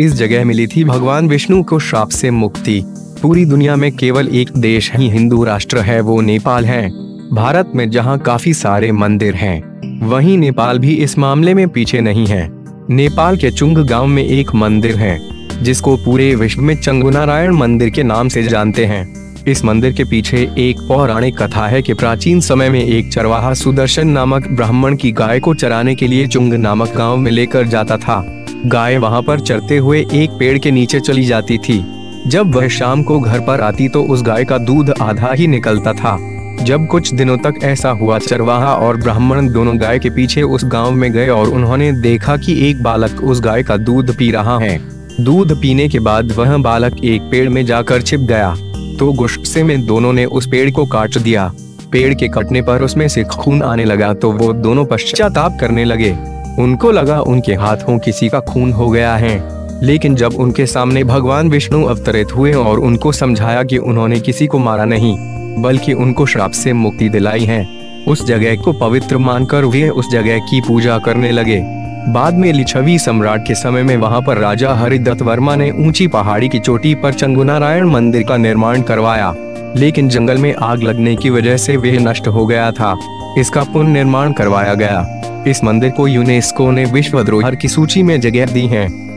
इस जगह मिली थी भगवान विष्णु को श्राप से मुक्ति। पूरी दुनिया में केवल एक देश ही हिंदू राष्ट्र है, वो नेपाल है। भारत में जहाँ काफ़ी सारे मंदिर हैं, वहीं नेपाल भी इस मामले में पीछे नहीं है। नेपाल के चुंग गाँव में एक मंदिर है, जिसको पूरे विश्व में चंगुनारायण मंदिर के नाम से जानते हैं। इस मंदिर के पीछे एक पौराणिक कथा है कि प्राचीन समय में एक चरवाहा सुदर्शन नामक ब्राह्मण की गाय को चराने के लिए चुंग नामक गाँव में लेकर जाता था। गाय वहाँ पर चरते हुए एक पेड़ के नीचे चली जाती थी। जब वह शाम को घर पर आती तो उस गाय का दूध आधा ही निकलता था। जब कुछ दिनों तक ऐसा हुआ, चरवाहा और ब्राह्मण दोनों गाय के पीछे उस गाँव में गए और उन्होंने देखा कि एक बालक उस गाय का दूध पी रहा है। दूध पीने के बाद वह बालक एक पेड़ में जाकर छिप गया। तो गुस्से में दोनों ने उस पेड़ को काट दिया। पेड़ के कटने पर उसमें से खून आने लगा तो वो दोनों पश्चाताप करने लगे। उनको लगा उनके हाथों किसी का खून हो गया है। लेकिन जब उनके सामने भगवान विष्णु अवतरित हुए और उनको समझाया कि उन्होंने किसी को मारा नहीं, बल्कि उनको श्राप से मुक्ति दिलाई है, उस जगह को पवित्र मानकर वे उस जगह की पूजा करने लगे। बाद में लिच्छवी सम्राट के समय में वहाँ पर राजा हरिदत्त वर्मा ने ऊँची पहाड़ी की चोटी पर चंगुनारायण मंदिर का निर्माण करवाया, लेकिन जंगल में आग लगने की वजह से वह नष्ट हो गया था। इसका पुनर्निर्माण करवाया गया। इस मंदिर को यूनेस्को ने विश्व धरोहर की सूची में जगह दी है।